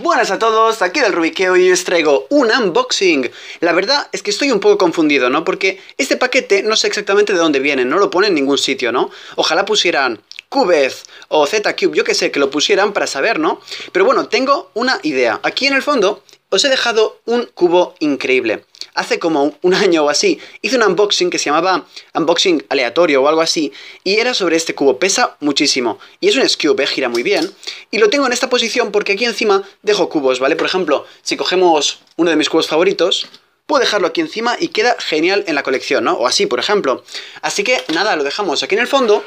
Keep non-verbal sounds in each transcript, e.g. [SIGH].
Buenas a todos, aquí del Rubiqueo y os traigo un unboxing. La verdad es que estoy un poco confundido, ¿no? Porque este paquete no sé exactamente de dónde viene, no lo pone en ningún sitio, ¿no? Ojalá pusieran Cubez o Z-Cube, yo que sé, que lo pusieran para saber, ¿no? Pero bueno, tengo una idea. Aquí en el fondo os he dejado un cubo increíble hace como un año o así, hice un unboxing que se llamaba unboxing aleatorio o algo así, y era sobre este cubo, pesa muchísimo, y es un S-Cube, ¿eh? gira muy bien, y lo tengo en esta posición porque aquí encima dejo cubos, ¿vale? Por ejemplo, si cogemos uno de mis cubos favoritos, puedo dejarlo aquí encima y queda genial en la colección, ¿no? O así, por ejemplo. Así que nada, lo dejamos aquí en el fondo,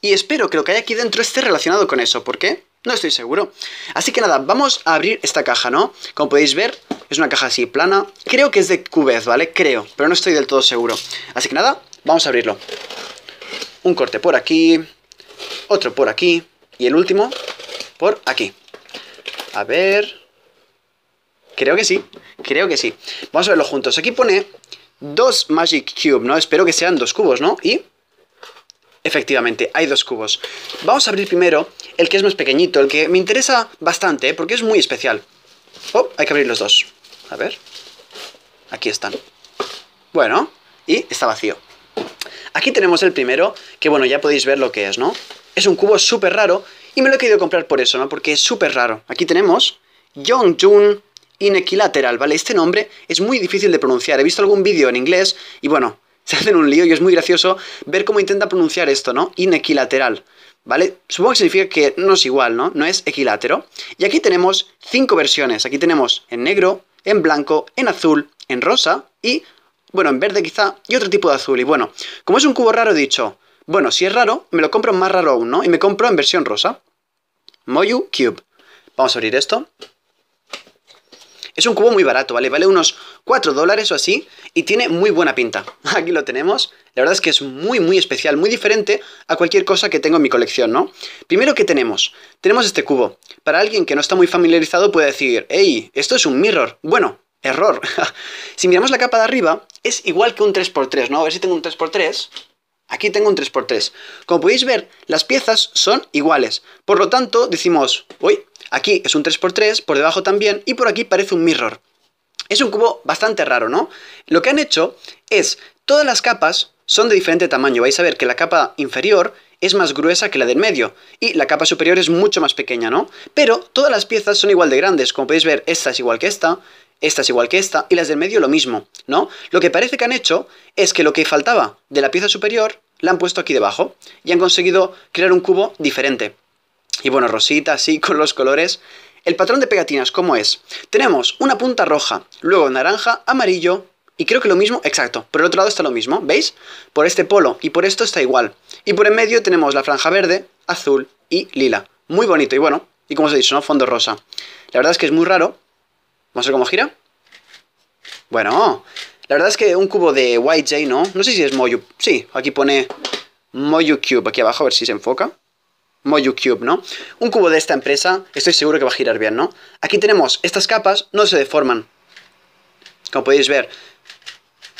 y espero que lo que hay aquí dentro esté relacionado con eso, ¿por qué? No estoy seguro. Así que nada, vamos a abrir esta caja, ¿no? Como podéis ver, es una caja así plana. Creo que es de Cubez, ¿vale? Creo, pero no estoy del todo seguro. Así que nada, vamos a abrirlo. Un corte por aquí, otro por aquí y el último por aquí. A ver... Creo que sí, creo que sí. Vamos a verlo juntos. Aquí pone dos Magic Cube, ¿no? Espero que sean dos cubos, ¿no? Y Efectivamente, hay dos cubos. Vamos a abrir primero el que es más pequeñito, el que me interesa bastante, ¿eh? porque es muy especial. Oh, hay que abrir los dos. A ver. Aquí están. Bueno, y está vacío. Aquí tenemos el primero, que bueno, ya podéis ver lo que es, ¿no? Es un cubo súper raro, y me lo he querido comprar por eso, ¿no? Porque es súper raro. Aquí tenemos Yongjun Inequilateral, ¿vale? Este nombre es muy difícil de pronunciar. He visto algún vídeo en inglés, y bueno, se hacen un lío y es muy gracioso ver cómo intenta pronunciar esto, ¿no? Inequilateral. ¿Vale? Supongo que significa que no es igual, ¿no? No es equilátero. Y aquí tenemos cinco versiones. Aquí tenemos en negro, en blanco, en azul, en rosa y, bueno, en verde quizá, y otro tipo de azul. Y bueno, como es un cubo raro, he dicho, bueno, si es raro, me lo compro más raro aún, ¿no? Y me compro en versión rosa. Moyu Cube. Vamos a abrir esto. Es un cubo muy barato, ¿vale? Vale unos 4 dólares o así y tiene muy buena pinta. [LAUGHS] Aquí lo tenemos. La verdad es que es muy, muy especial, muy diferente a cualquier cosa que tengo en mi colección, ¿no? Primero, ¿qué tenemos? Tenemos este cubo. Para alguien que no está muy familiarizado puede decir, ¡Ey! Esto es un mirror. Bueno, error. [LAUGHS] si miramos la capa de arriba, es igual que un 3x3, ¿no? A ver si tengo un 3x3. Aquí tengo un 3x3. Como podéis ver, las piezas son iguales. Por lo tanto, decimos, uy, Aquí es un 3x3, por debajo también, y por aquí parece un mirror. Es un cubo bastante raro, ¿no? Lo que han hecho es, todas las capas son de diferente tamaño. Vais a ver que la capa inferior es más gruesa que la del medio, y la capa superior es mucho más pequeña, ¿no? Pero todas las piezas son igual de grandes, como podéis ver, esta es igual que esta, esta es igual que esta, y las del medio lo mismo, ¿no? Lo que parece que han hecho es que lo que faltaba de la pieza superior la han puesto aquí debajo, y han conseguido crear un cubo diferente. Y bueno, rosita, así, [LAUGHS] con los colores. El patrón de pegatinas, ¿cómo es? Tenemos una punta roja, luego naranja, amarillo, y creo que lo mismo, exacto, por el otro lado está lo mismo, ¿veis? Por este polo y por esto está igual. Y por en medio tenemos la franja verde, azul y lila. Muy bonito, y bueno, y como os he dicho, ¿no? Fondo rosa. La verdad es que es muy raro. Vamos a ver cómo gira. Bueno, la verdad es que un cubo de YJ, ¿no? No sé si es Moyu. Sí, aquí pone Moyu Cube, aquí abajo, a ver si se enfoca. Moju Cube, ¿no? Un cubo de esta empresa, estoy seguro que va a girar bien, ¿no? Aquí tenemos estas capas, no se deforman, como podéis ver,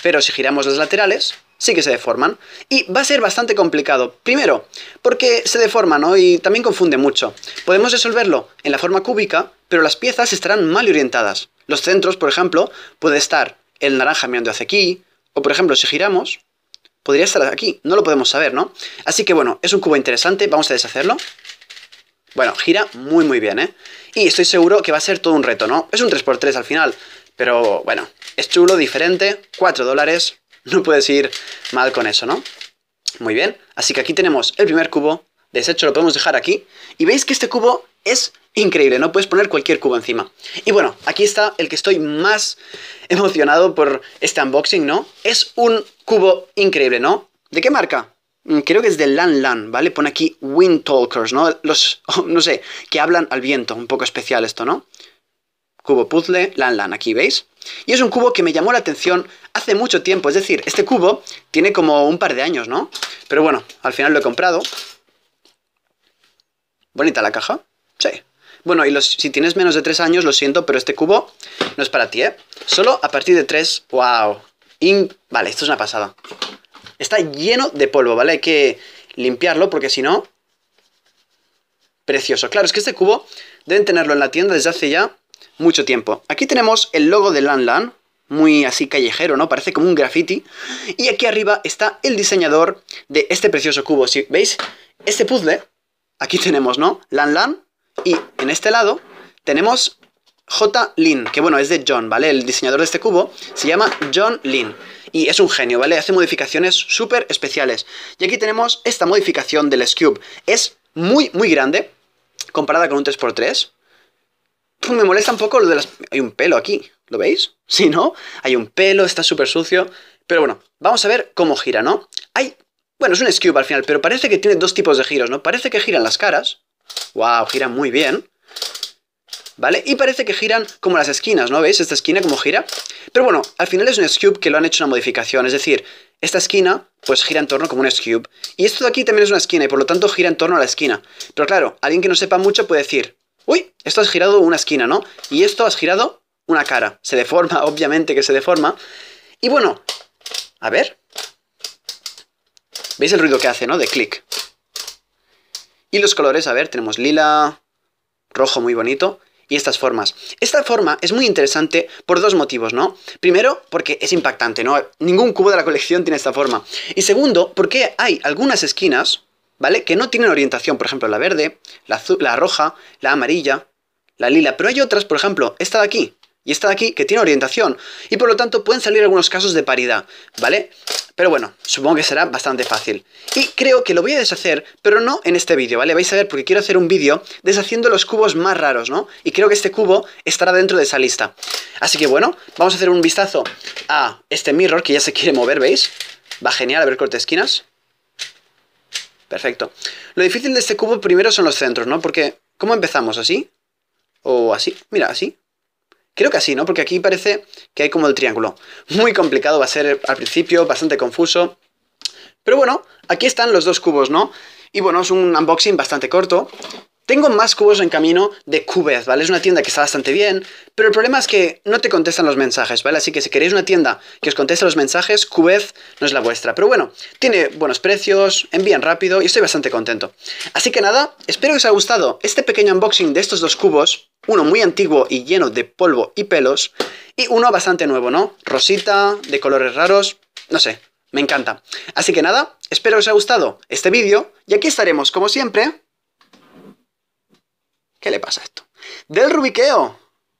pero si giramos las laterales, sí que se deforman. Y va a ser bastante complicado. Primero, porque se deforman, ¿no? Y también confunde mucho. Podemos resolverlo en la forma cúbica, pero las piezas estarán mal orientadas. Los centros, por ejemplo, puede estar el naranja mirando hacia aquí, o por ejemplo, si giramos, podría estar aquí, no lo podemos saber, ¿no? Así que bueno, es un cubo interesante, vamos a deshacerlo. Bueno, gira muy muy bien, ¿eh? Y estoy seguro que va a ser todo un reto, ¿no? Es un 3x3 al final, pero bueno, es chulo, diferente, 4 dólares, [LAUGHS] no puedes ir mal con eso, ¿no? Muy bien, así que aquí tenemos el primer cubo, deshecho lo podemos dejar aquí, y veis que este cubo es increíble, no puedes poner cualquier cubo encima. Y bueno, aquí está el que estoy más emocionado por este unboxing, ¿no? Es un cubo increíble, ¿no? ¿De qué marca? Mm, creo que es de Lan Lan, ¿vale? Pone aquí Wind Talkers, ¿no? Los, [LAUGHS] no sé, que hablan al viento, un poco especial esto, ¿no? Cubo puzzle, Lan Lan, aquí veis. Y es un cubo que me llamó la atención hace mucho tiempo, es decir, este cubo tiene como un par de años, ¿no? Pero bueno, al final lo he comprado. Bonita la caja, sí. Bueno, y los, si tienes menos de 3 años, lo siento, pero este cubo no es para ti, ¿eh? Solo a partir de 3, wow. Vale, esto es una pasada. Está lleno de polvo, ¿vale? Hay que limpiarlo porque si no... Precioso. Claro, es que este cubo deben tenerlo en la tienda desde hace ya mucho tiempo. Aquí tenemos el logo de Lan Lan, muy así callejero, ¿no? Parece como un graffiti. Y aquí arriba está el diseñador de este precioso cubo. Si veis, este puzzle, aquí tenemos, ¿no? Lan Lan, y en este lado tenemos J. Lin, que bueno, es de John, ¿vale? El diseñador de este cubo se llama John Lin. Y es un genio, ¿vale? Hace modificaciones súper especiales. Y aquí tenemos esta modificación del S-Cube. Es muy, muy grande, comparada con un 3x3. me molesta un poco lo de las... Hay un pelo aquí, ¿lo veis? [LAUGHS] Sí, ¿no? Hay un pelo, está súper sucio. Pero bueno, vamos a ver cómo gira, ¿no? Hay... Bueno, es un S-Cube al final, pero parece que tiene dos tipos de giros, ¿no? Parece que giran las caras. ¡Wow! Gira muy bien. ¿vale? Y parece que giran como las esquinas, ¿no? ¿Veis? Esta esquina como gira. Pero bueno, al final es un S-Cube que lo han hecho una modificación, es decir, esta esquina pues gira en torno como un S-Cube. Y esto de aquí también es una esquina y por lo tanto gira en torno a la esquina. Pero claro, alguien que no sepa mucho puede decir, uy, esto has girado una esquina, ¿no? Y esto has girado una cara. Se deforma, [LAUGHS] obviamente que se deforma. Y bueno, a ver. ¿Veis el ruido que hace, no? De clic. Y los colores, a ver, tenemos lila, rojo muy bonito y estas formas. Esta forma es muy interesante por dos motivos, ¿no? Primero, porque es impactante, ¿no? Ningún cubo de la colección tiene esta forma. Y segundo, porque hay algunas esquinas, ¿vale? Que no tienen orientación, por ejemplo, la verde, la, azul, la roja, la amarilla, la lila, pero hay otras, por ejemplo, esta de aquí, y esta de aquí que tiene orientación y por lo tanto pueden salir algunos casos de paridad, ¿vale? Pero bueno, supongo que será bastante fácil. Y creo que lo voy a deshacer, pero no en este vídeo, ¿vale? Vais a ver porque quiero hacer un vídeo deshaciendo los cubos más raros, ¿no? Y creo que este cubo estará dentro de esa lista. Así que bueno, vamos a hacer un vistazo a este mirror que ya se quiere mover, ¿veis? Va genial, a ver corte esquinas. Perfecto. Lo difícil de este cubo primero son los centros, ¿no? Porque, ¿cómo empezamos? ¿Así? ¿O así? Mira, así. Creo que así, ¿no? Porque aquí parece que hay como el triángulo. Muy complicado va a ser al principio, bastante confuso. Pero bueno, aquí están los dos cubos, ¿no? Y bueno, es un unboxing bastante corto. Tengo más cubos en camino de Cubez, ¿vale? Es una tienda que está bastante bien, pero el problema es que no te contestan los mensajes, ¿vale? Así que si queréis una tienda que os conteste los mensajes, Cubez no es la vuestra. Pero bueno, tiene buenos precios, envían rápido y estoy bastante contento. Así que nada, espero que os haya gustado este pequeño unboxing de estos dos cubos, uno muy antiguo y lleno de polvo y pelos, y uno bastante nuevo, ¿no? Rosita, de colores raros, no sé, me encanta. Así que nada, espero que os haya gustado este vídeo, y aquí estaremos, como siempre, ¿Qué le pasa a esto? Del rubiqueo.